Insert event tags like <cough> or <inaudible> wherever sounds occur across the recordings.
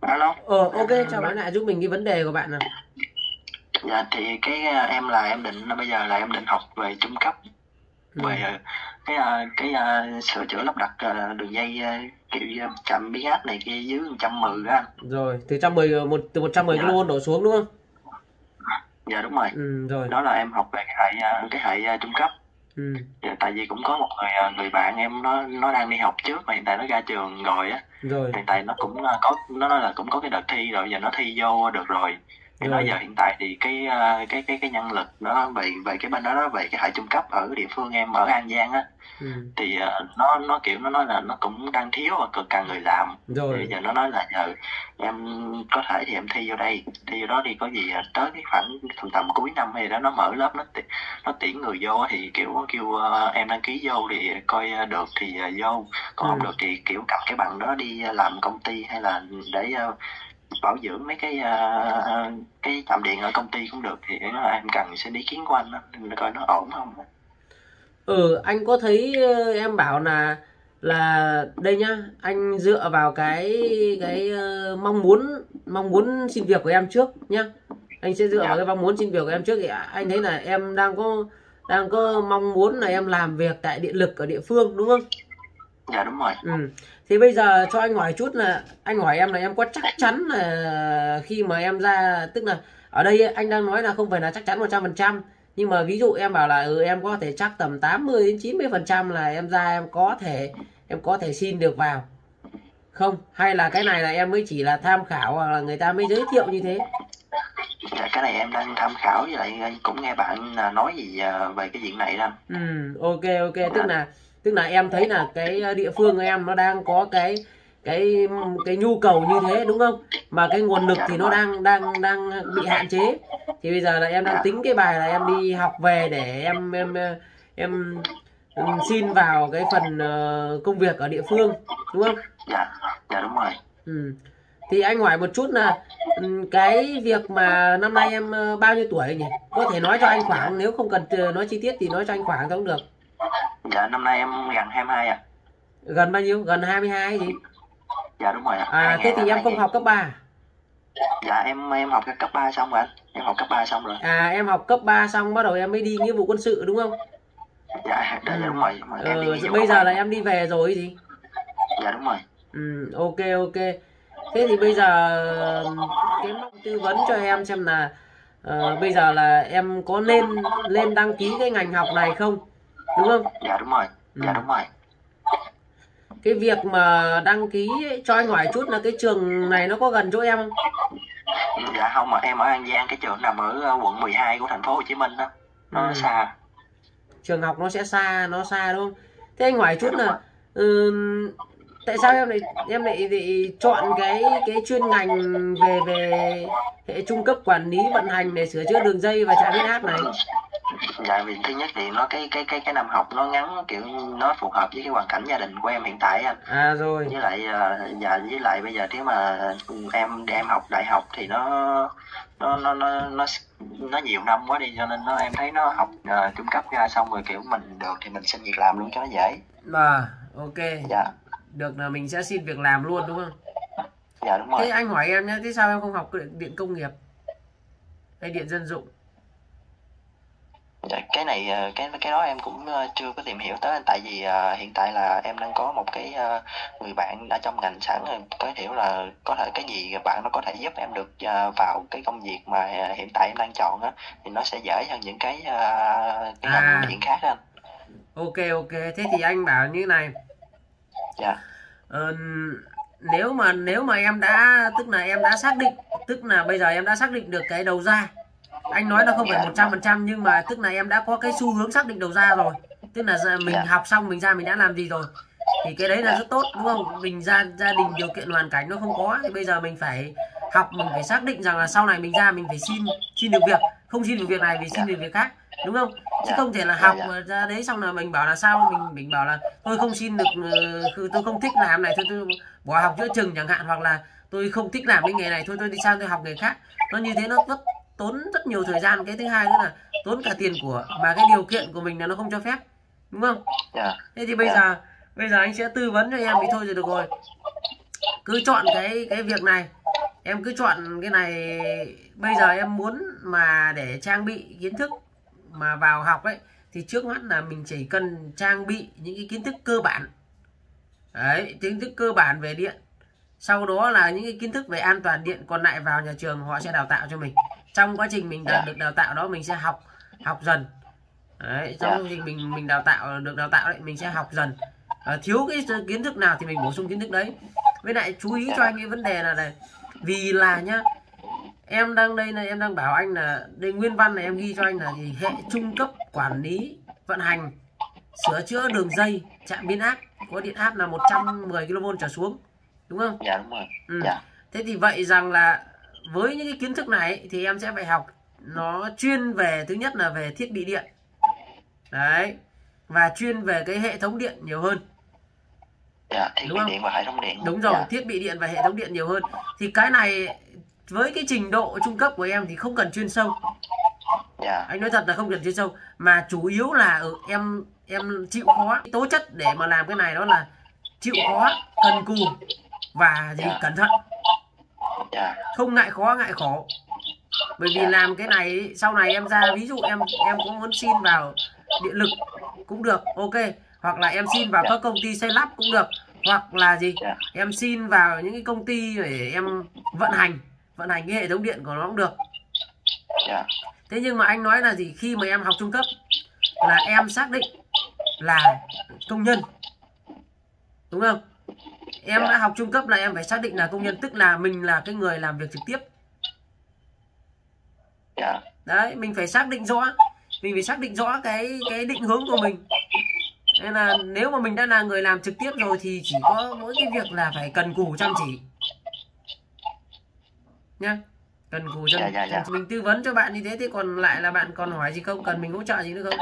alo? Ờ ok cho bạn lại giúp mình cái vấn đề của bạn nào. Dạ thì cái à, em là em định bây giờ là em định học về trung cấp. Ừ. về à, cái à, cái à, sửa chữa lắp đặt đường dây kiểu chậm biến áp này kia dưới 110 đó anh. Rồi từ 110 một từ 110 Dạ. kV đổ xuống đúng không? Dạ đúng rồi. Ừ rồi. Đó là em học về cái hệ cái hệ trung cấp ừ. Dạ, tại vì cũng có một người à, người bạn em nó nó đang đi học trước mà hiện tại nó ra trường rồi á. Rồi. Hiện tại nó cũng à, có nó nói là cũng có cái đợt thi rồi giờ nó thi vô được rồi thì nói Rồi. giờ hiện tại thì cái à, cái cái cái nhân lực nó về về cái bên đó đó về cái hệ trung cấp ở địa phương em ở An Giang á ừ. thì à, nó nó kiểu nó nói là nó cũng đang thiếu và cực cần người làm rồi bây giờ nó nói là giờ em có thể thì em thi vô đây thi vô đó thì có gì à, tới cái khoảng tầm tầm cuối năm hay đó nó mở lớp nó nó tuyển người vô thì kiểu kêu em đăng ký vô thì coi được thì vô còn không Ừ. được thì kiểu cầm cái bằng đó đi làm công ty hay là để bảo dưỡng mấy cái à, cái chạm điện ở công ty cũng được thì em cần xin ý kiến của anh đó, để coi nó ổn không ừ anh có thấy ờ, em bảo là là đây nhá anh dựa vào cái cái ờ, mong muốn mong muốn xin việc của em trước nhá. Anh sẽ dựa Dạ. vào cái mong muốn xin việc của em trước thì anh thấy là em đang có đang có mong muốn là em làm việc tại điện lực ở địa phương đúng không dạ đúng rồi. Ừ. thì bây giờ cho anh hỏi chút là anh hỏi em là em có chắc chắn là khi mà em ra tức là ở đây anh đang nói là không phải là chắc chắn 100% nhưng mà ví dụ em bảo là ừ, em có thể chắc tầm 80 đến 90 phần trăm là em ra em có thể em có thể xin được vào. Không? Hay là cái này là em mới chỉ là tham khảo hoặc là người ta mới giới thiệu như thế? Dạ cái này em đang tham khảo với lại cũng nghe bạn là nói gì à, về cái chuyện này đó anh. ừ ok ok. Tức là tức là em thấy là cái địa phương của em nó đang có cái cái cái nhu cầu như thế đúng không? Mà cái nguồn lực thì nó đang đang đang bị hạn chế. Thì bây giờ là em đang tính cái bài là em đi học về để em em em, em xin vào cái phần ờ, công việc ở địa phương đúng không? Dạ dạ đúng rồi. Ừ. thì anh hỏi một chút là ừ, cái việc mà năm nay em ờ, bao nhiêu tuổi nhỉ? Có thể nói cho anh khoảng nếu không cần ờ, nói chi tiết thì nói cho anh khoảng cũng được dạ năm nay em gần 22 à gần bao nhiêu? Gần 22 gì? Dạ đúng rồi ạ. À thế thì em 2022. không học cấp 3 dạ em em học cái cấp 3 xong rồi anh em học cấp 3 xong rồi. À em học cấp 3 xong bắt đầu em mới đi nghĩa vụ quân sự đúng không? Dạ, dạ, dạ đúng rồi, đúng rồi. em đi ờ, bây giờ là em đi về rồi gì? Dạ đúng rồi. Ừ, ok ok. Thế thì bây giờ cái mong tư vấn cho em xem là ờ, bây giờ là em có nên lên đăng ký cái ngành học này không đúng không? Dạ đúng rồi. Dạ Ừ. đúng rồi. Cái việc mà đăng ký cho anh hỏi chút là cái trường này nó có gần chỗ em không? Dạ không mà em ở An Giang cái trường nằm ở ờ, quận 12 của thành phố Hồ Chí Minh đó. Nó Ừ. xa. Trường học nó sẽ xa nó xa đúng không? Thế anh hỏi chút Đúng là ừ, tại sao em lại em lại, lại chọn cái cái chuyên ngành về về hệ trung cấp quản lý vận hành để sửa chữa đường dây và trạm biến áp này dạ vì thứ nhất thì nó cái cái cái cái năm học nó ngắn kiểu nó phù hợp với cái hoàn cảnh gia đình của em hiện tại anh à rồi. Với lại ờ, dạ với lại bây giờ nếu mà em em học đại học thì nó nó nó nó nó, nó nhiều năm quá đi cho nên nó em thấy nó học trung cấp ra xong rồi kiểu mình được thì mình xin việc làm luôn cho nó dễ. Mà ok. Dạ. Được là mình sẽ xin việc làm luôn đúng không? Dạ đúng thế rồi anh hỏi em nhé thế sao em không học điện, công nghiệp hay điện dân dụng cái này ờ, cái cái đó em cũng ờ, chưa có tìm hiểu tới tại vì ờ, hiện tại là em đang có một cái người bạn ở trong ngành sẵn rồi có hiểu là có thể cái gì bạn nó có thể giúp em được vào cái công việc mà hiện tại em đang chọn á thì nó sẽ dễ hơn những cái cái ngành À. điện khác anh ok ok thế thì anh bảo như này. Dạ. Ờ, nếu mà nếu mà em đã tức là em đã xác định tức là bây giờ em đã xác định được cái đầu ra anh nói là không phải một trăm phần trăm nhưng mà tức là em đã có cái xu hướng xác định đầu ra rồi. Tức là mình Dạ. học xong mình ra mình đã làm gì rồi. Thì cái đấy là rất tốt đúng không? Mình ra gia đình điều kiện hoàn cảnh nó không có thì bây giờ mình phải học mình phải xác định rằng là sau này mình ra mình phải xin xin được việc. Không xin được việc này thì xin được việc khác đúng không? Chứ Dạ. không thể là Dạ, học dạ. mà ra đấy xong là mình bảo là sao? Mình mình bảo là tôi không xin được ờ, tôi không thích làm này thôi tôi bỏ học giữa chừng chẳng hạn hoặc là tôi không thích làm cái nghề này thôi tôi đi sang tôi học nghề khác. Nó như thế nó rất tốn rất nhiều thời gian. Cái thứ hai nữa là tốn cả tiền của mà cái điều kiện của mình là nó không cho phép đúng không? Dạ. Thế thì bây Dạ. giờ bây giờ anh sẽ tư vấn cho em thì thôi rồi được rồi. Cứ chọn cái cái việc này. Em cứ chọn cái này. Bây giờ em muốn mà để trang bị kiến thức mà vào học ấy thì trước mắt là mình chỉ cần trang bị những cái kiến thức cơ bản. Đấy kiến thức cơ bản về điện. Sau đó là những cái kiến thức về an toàn điện còn lại vào nhà trường họ sẽ đào tạo cho mình trong quá trình mình Dạ. được đào tạo đó mình sẽ học học dần. Đấy trong Dạ. quá trình mình mình đào tạo được đào tạo đấy mình sẽ học dần. Ờ, thiếu cái kiến thức nào thì mình bổ sung kiến thức đấy. Với lại chú ý cho anh cái vấn đề là này vì là nhá em đang đây là em đang bảo anh là đây nguyên văn này em ghi cho anh là gì? Hệ trung cấp quản lý vận hành sửa chữa đường dây trạm biến áp có điện áp là 110 kV trở xuống. Đúng không? Dạ đúng rồi. Ừ. dạ. Thế thì vậy rằng là với những cái kiến thức này thì em sẽ phải học nó chuyên về thứ nhất là về thiết bị điện. Đấy và chuyên về cái hệ thống điện nhiều hơn. Dạ thiết Đúng bị không? điện và hệ thống điện. Đúng rồi dạ. thiết bị điện và hệ thống điện nhiều hơn. Thì cái này với cái trình độ trung cấp của em thì không cần chuyên sâu. Dạ. Anh nói thật là không cần chuyên sâu mà chủ yếu là ừ, em em chịu khó. Tố chất để mà làm cái này đó là chịu khó cần cù và gì Dạ. cẩn thận không ngại khó ngại khổ bởi vì làm cái này sau này em ra ví dụ em em cũng muốn xin vào điện lực cũng được ok. Hoặc là em xin vào các công ty xây lắp cũng được. Hoặc là gì Dạ. em xin vào những cái công ty để em vận hành vận hành cái hệ thống điện của nó cũng được. Dạ. Thế nhưng mà anh nói là gì khi mà em học trung cấp là em xác định là công nhân. Đúng không em Dạ. đã học trung cấp là em phải xác định là công nhân tức là mình là cái người làm việc trực tiếp. Dạ. Đấy mình phải xác định rõ mình phải xác định rõ cái cái định hướng của mình. Nên là nếu mà mình đã là người làm trực tiếp rồi thì chỉ có mỗi cái việc là phải cần cù chăm chỉ. Nhá cần cù chăm Dạ, dạ, dạ. mình tư vấn cho bạn như thế thì còn lại là bạn còn hỏi gì không? Cần mình hỗ trợ gì nữa không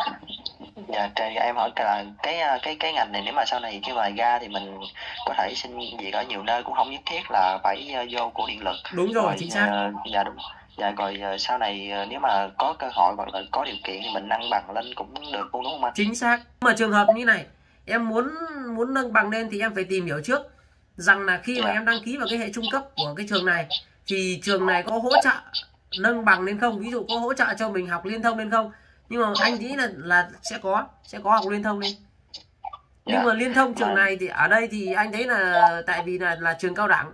dạ cái- em hỏi là cái à, cái cái ngành này nếu mà sau này khi mà ra thì mình có thể xin việc ở nhiều nơi cũng không nhất thiết là phải à, vô của điện lực. Đúng rồi chính xác. ờ, dạ đúng. Dạ rồi sau này nếu mà có cơ hội hoặc là có điều kiện thì mình nâng bằng lên cũng được luôn đúng không anh? Chính xác. Mà trường hợp như này em muốn muốn nâng bằng lên thì em phải tìm hiểu trước rằng là khi mà Dạ. em đăng ký vào cái hệ trung cấp của cái trường này thì trường này có hỗ trợ nâng bằng lên không? Ví dụ có hỗ trợ cho mình học liên thông lên không nhưng mà anh nghĩ là là sẽ có sẽ có học liên thông lên nhưng Dạ. mà liên thông trường Vâng. này thì ở đây thì anh thấy là tại vì là là trường cao đẳng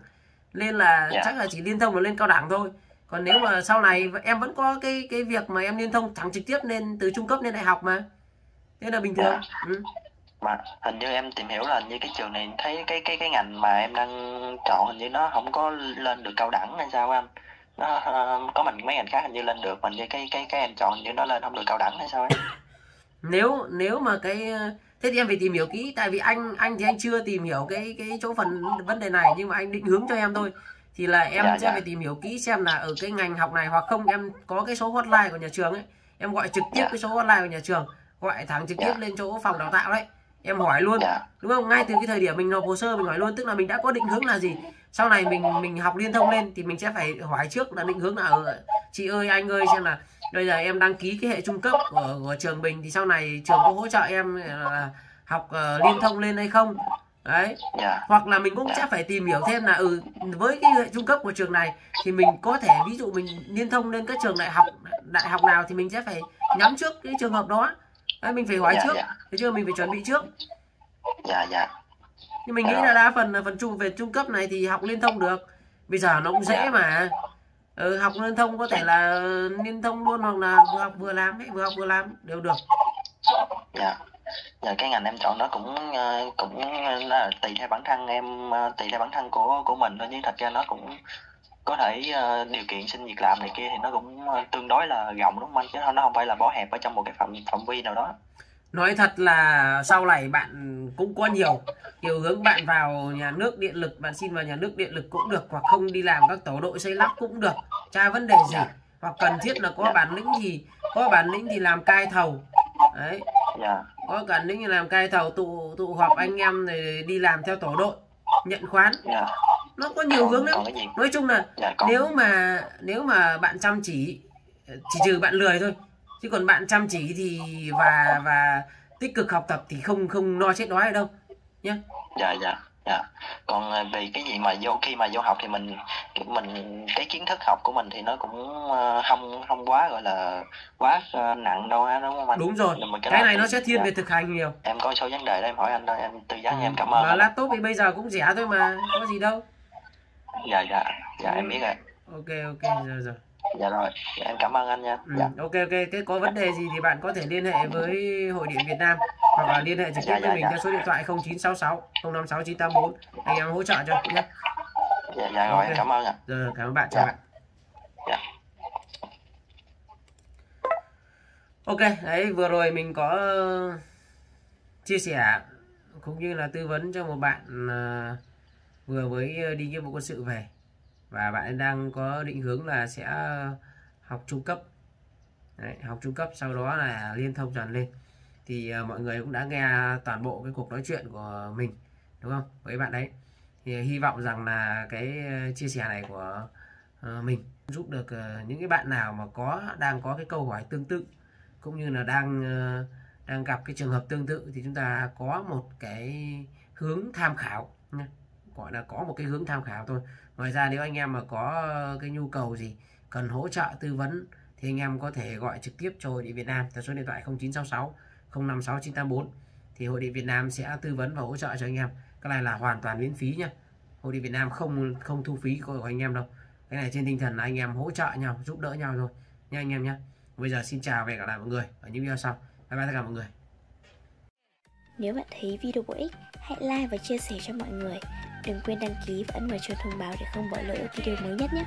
nên là Dạ. chắc là chỉ liên thông là lên cao đẳng thôi còn nếu mà sau này em vẫn có cái cái việc mà em liên thông thẳng trực tiếp lên từ trung cấp lên đại học mà thế là bình thường Dạ. ừ. mà hình như em tìm hiểu là như cái trường này thấy cái cái cái ngành mà em đang chọn hình như nó không có lên được cao đẳng hay sao anh nó ờ, có mình mấy ngành khác hình như lên được mình như cái cái cái em chọn như nó lên không được cao đẳng hay sao ấy. <laughs> Nếu nếu mà cái ờ, thế thì em phải tìm hiểu kỹ tại vì anh anh thì anh chưa tìm hiểu cái cái chỗ phần vấn đề này nhưng mà anh định hướng cho em thôi. Thì là em Dạ, sẽ dạ. phải tìm hiểu kỹ xem là ở cái ngành học này hoặc không em có cái số hotline của nhà trường ấy. Em gọi trực tiếp Dạ. cái số hotline của nhà trường gọi thẳng trực tiếp Dạ. lên chỗ phòng đào tạo đấy. Em hỏi luôn dạ. đúng không? Ngay từ cái thời điểm mình nộp hồ sơ mình hỏi luôn tức là mình đã có định hướng là gì sau này mình mình học liên thông lên thì mình sẽ phải hỏi trước là định hướng là ở chị ơi anh ơi xem là bây giờ em đăng ký cái hệ trung cấp của, của trường mình thì sau này trường có hỗ trợ em là học ờ, liên thông lên hay không? Đấy. Dạ. Hoặc là mình cũng sẽ phải tìm hiểu thêm là ừ với cái hệ trung cấp của trường này thì mình có thể ví dụ mình liên thông lên các trường đại học đại học nào thì mình sẽ phải nhắm trước cái trường hợp đó. Đấy, mình phải hỏi Dạ, trước. dạ. thấy chưa mình phải chuẩn bị trước. Dạ dạ nhưng mình nghĩ là đa phần là phần trung về trung cấp này thì học liên thông được. Bây giờ nó cũng dễ mà. Ừ, học liên thông có thể là liên thông luôn hoặc là vừa học vừa làm ấy vừa học vừa làm đều được. Dạ. Dạ cái ngành em chọn nó cũng ờ, cũng là tùy theo bản thân em ờ, tùy theo bản thân của của mình thôi. Nhưng thật ra nó cũng có thể ờ, điều kiện xin việc làm này kia thì nó cũng ờ, tương đối là rộng đúng không anh? Chứ nó không phải là bó hẹp ở trong một cái phạm phạm vi nào đó. Nói thật là sau này bạn cũng có nhiều nhiều hướng bạn vào nhà nước điện lực bạn xin vào nhà nước điện lực cũng được hoặc không đi làm các tổ đội xây lắp cũng được. Chả vấn đề gì? Hoặc cần thiết là có bản lĩnh thì có bản lĩnh thì làm cai thầu. Đấy. Dạ. Có bản lĩnh thì làm cai thầu tụ tụ họp anh em rồi đi làm theo tổ đội nhận khoán. Dạ. Nó có nhiều hướng lắm. gì? Nói chung là dạ nếu mà nếu mà bạn chăm chỉ chỉ trừ bạn lười thôi. Chứ còn bạn chăm chỉ thì và và tích cực học tập thì không không no chết đói đâu nhé dạ dạ dạ. Còn à, về cái gì mà vô khi mà vô học thì mình mình cái kiến thức học của mình thì nó cũng à, không không quá gọi là quá à, nặng đâu á đúng không anh? Đúng rồi. Cái nào này nó sẽ thiên dạ. về thực hành nhiều. Em có số vấn đề đó em hỏi anh thôi em tư vấn em cảm ơn mà anh. laptop thì bây giờ cũng rẻ thôi mà có gì đâu. Dạ dạ dạ em biết rồi. Ok ok rồi rồi dạ rồi dạ, em cảm ơn anh nha. Ừ, dạ. ok ok. Thế có vấn đề gì thì bạn có thể liên hệ với hội điện Việt Nam hoặc là liên hệ trực tiếp Dạ, với dạ, mình dạ. theo số điện thoại 0966 056 984 anh em hỗ trợ cho nhé dạ dạ rồi Ok. em cảm ơn ạ. Rồi cảm ơn bạn. Chào Dạ. bạn. Dạ. Ok, đấy vừa rồi mình có ờ, chia sẻ cũng như là tư vấn cho một bạn ờ, vừa mới ờ, đi nghĩa vụ quân sự về và bạn đang có định hướng là sẽ học trung cấp. Đấy, học trung cấp sau đó là liên thông dần lên. Thì uh, mọi người cũng đã nghe toàn bộ cái cuộc nói chuyện của mình đúng không? Với bạn đấy. Thì hy vọng rằng là cái ờ, chia sẻ này của uh, mình giúp được uh, những cái bạn nào mà có đang có cái câu hỏi tương tự cũng như là đang uh, đang gặp cái trường hợp tương tự thì chúng ta có một cái hướng tham khảo nhé. gọi là có một cái hướng tham khảo thôi ngoài ra nếu anh em mà có ờ, cái nhu cầu gì cần hỗ trợ tư vấn thì anh em có thể gọi trực tiếp cho hội điện Việt Nam. Theo số điện thoại 0966 056 984 thì hội điện Việt Nam sẽ tư vấn và hỗ trợ cho anh em. Cái này là hoàn toàn miễn phí nhé hội điện Việt Nam không không thu phí của anh em đâu. Cái này trên tinh thần là anh em hỗ trợ nhau giúp đỡ nhau rồi nha anh em nhé bây giờ xin chào và hẹn gặp lại mọi người ở những video sau. Bye bye tất cả mọi người. Nếu bạn thấy video bổ ích, hãy like và chia sẻ cho mọi người. Đừng quên đăng ký và ấn vào chuông thông báo để không bỏ lỡ video mới nhất nhé.